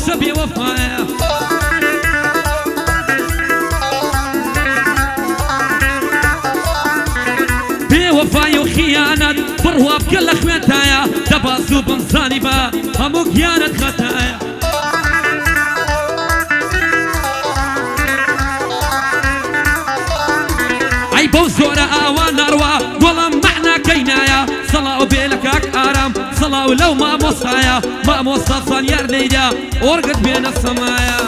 قوسە بێوەفایە بێوەفای و خیانەت بڕوا بکە لە خوێنتایە دەباز و بمزانی بە هەموو گیانت خەتایە ئەی بەو زۆرە ئاوا ناڕوا سەڵاو لەو مامۆستایە مامۆستا زانیار نەیدا ئۆرگت بێنە سەمایە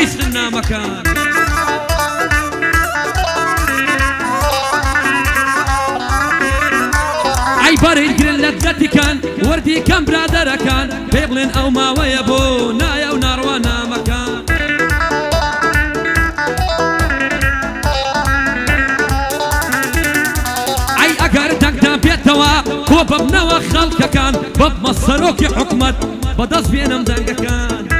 هەر نەگەیشتن نامەکان ئەی بەرەی گرن لە دەتیکان وەردی کەم برادەرەکان پێ بڵێن ئەو ماوەیە بۆ نایە و ناڕوا نامەکان ئەی ئەگەر دەنگدا بێتەوە کۆ ببنەوە خەڵکەکان ببمە سەرۆکی حکومت بەدەست بێنم دەنگەکان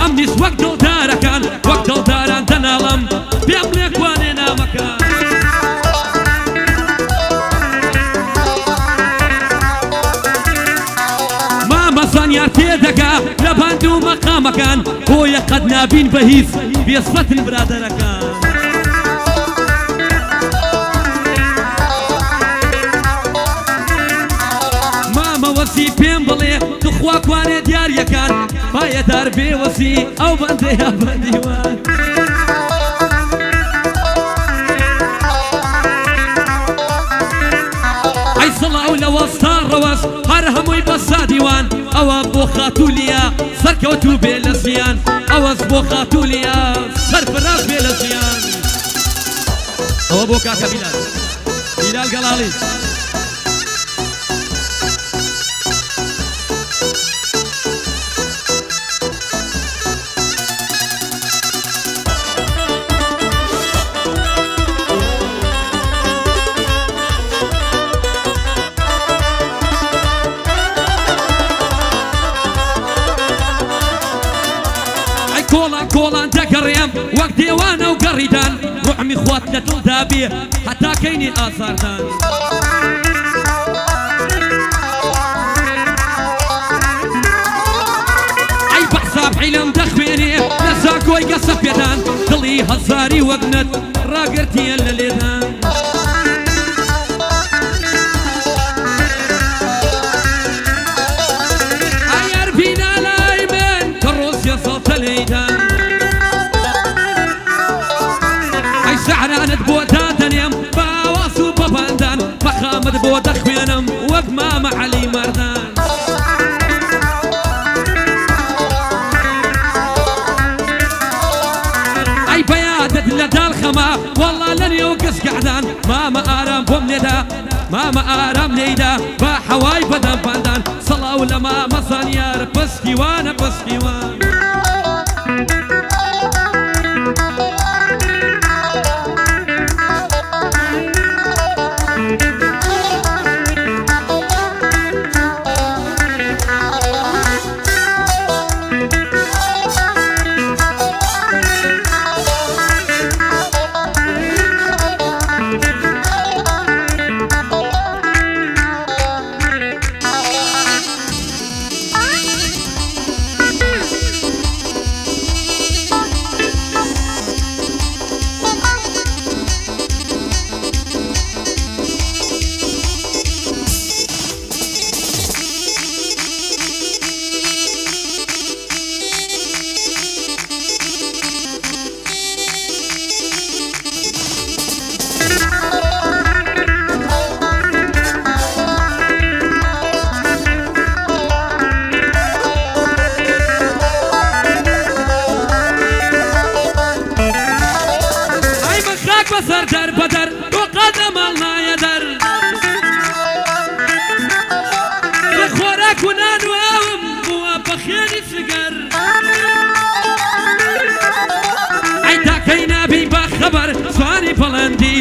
ئەم نیز وەک دڵدارەکان وەک دڵداران دەناڵم. پێم لێ کوانێ نامەکان مامەسان یار تێدەگا لە باند و مەقامەکان بۆیە قەت نابین بە هیچ بێسفەتن برادەرەکان. پایەدار بێوەسی ئەو بەندەیە بەندیوان ئەی سڵاو لە وەستان ڕەوەست هەر هەمووی بەسا دیوان ئەوە بۆ خاتولیا سەرکەوتو بێ لە زیان ئەوەس بۆ خاتولیا سەرفراز بێ لە زیان ئەوە بۆ کاکە بیلال. بیلال گەڵاڵی کۆڵان دەگەڕێم وەک دێوانە و گەڕیدان ڕحمی خوات لە دڵدا بێ هەتا کەینی ئازاردان ئەی بەحساب عیلم دەخوێنێ لە زاکۆی گەسە پێدان بۆ دەخوێنم وەک مامە عەلی مەردان ئەی بەیادت لە داڵ خەما وەڵا لە نێو گەسگەعدان مامە ئارام بۆم لێدا مامە ئارام لێیدا با حەوای بەدەم باندان سەڵاو لە مامە زانیار پستیوانە پستیوان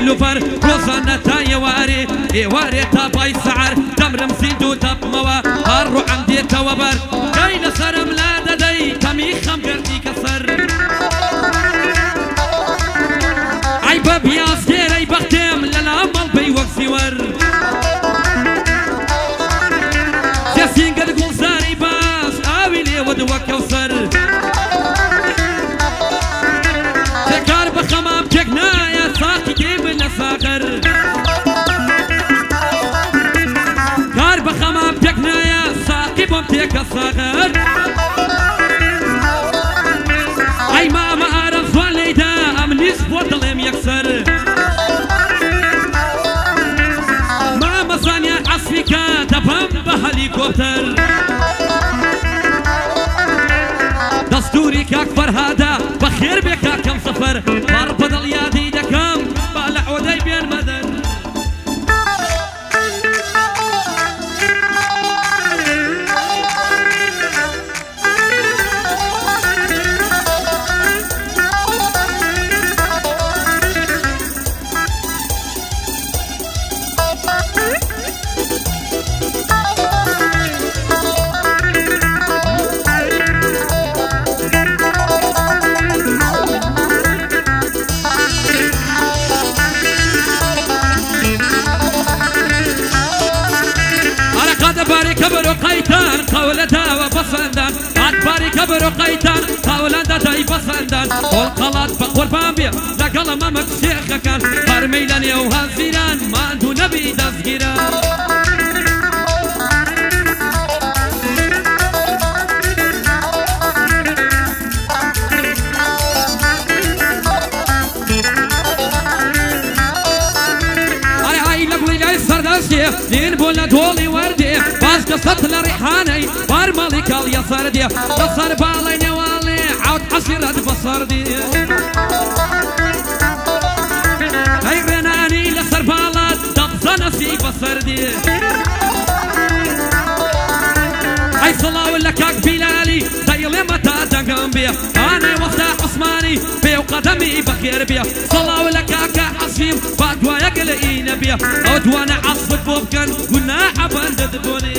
نیلوفەر ڕۆزانە تا ێوارێ ئێوارێ تا پای سەعر دەمرم زیند و دەبمەوە هەر ڕوعم دێتەوە بەر لا دەدەی کەمی ئارە زوان لەیدا ئەم نیست بۆ دڵێم یەکسەر مامە زانیا ئەسفیکە دەبەم بە هەلیکۆپتەر دەستوری کاک فەرهادا بە خێر بێ قەیتان تاولە دەدای بەسەندان هۆڵ با قربان قوربان بێ لەگەڵە مەمەک شێخەکان او لە نێو هازیران ماندوو نەبی سردستي دين بولا دولي وردي باز قصت لريحاني بار مالك اليسار دي بصر بالي نوالي عود عصيرة بصر دي هاي رناني لسر بالات دبزنا في بصر دي هاي صلاة ولا كاك بلالي دايلي متى دقم بيه أنا وفتا عثماني قدمي بخير بيه صلاة ولا كاك عصيم. بعد ويقل اينا بيه أو دوانا عصبت بوبكن قلنا عبان دبوني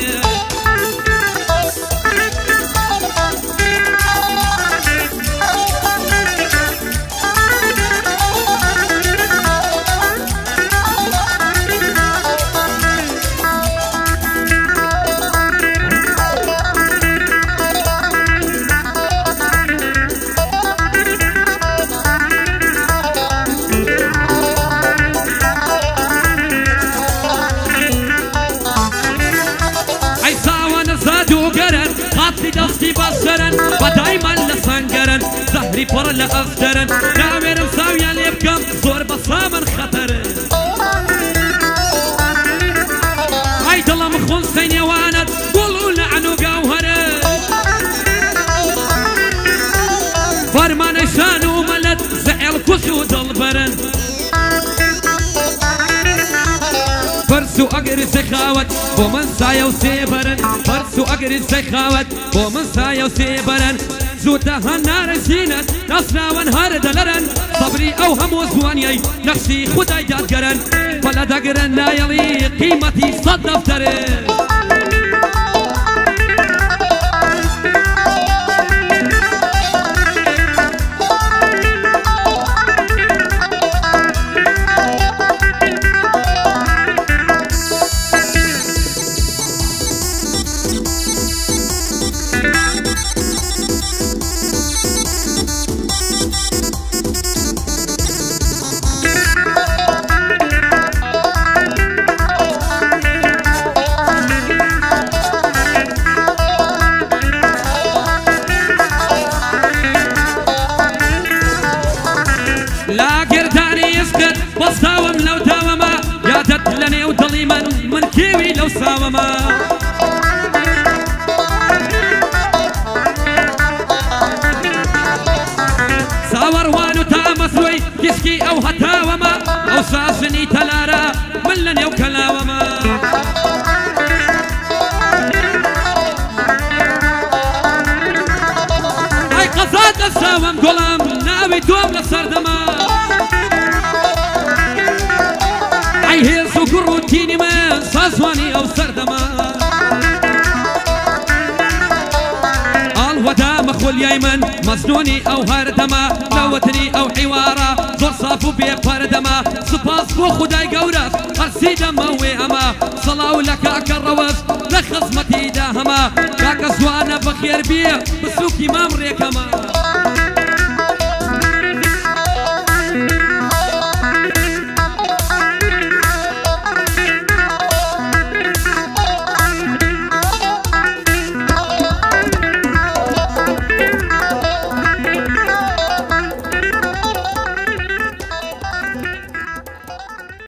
زهري فر لأفترن ناوير مساوية اللي بكم زور بصامن خطر هاي دلا مخون سيني واند قولوا لعنو قوهر فرمان شانو ملت زعل كسو دلبرن فرسو اقر سخاوت بو من سايا وسيبرن فرسو اقر سخاوت بو من سايا زوتا هنار سينت نصنا ونهار دلرن صبري أو هم زوانيي نقشي خداي دادقرن فلا دقرن لا يلي قيمتي صد دفترن تامسوي كسكي أو هتاوما أو ساسني تلارا من لن يو كلاوما. أي قصاد الساوم قلم ناوي دوم لسردما. ئازوانی ئەو سەردەما ئاڵوەدا مەخۆلیای من مەزنۆنی ئەو هەردەما لەوەتنی ئەو حیوارە زۆر ساف و بێپەردەما. سپاس بۆ خدای گەورەست هەرسی دەمە وێ ئەمە سەڵاو لە کاکە ڕەوەز لە خزمەتیدا هەما کاکە زوانە بەخێر بێ بسووکی مام ڕێکەمە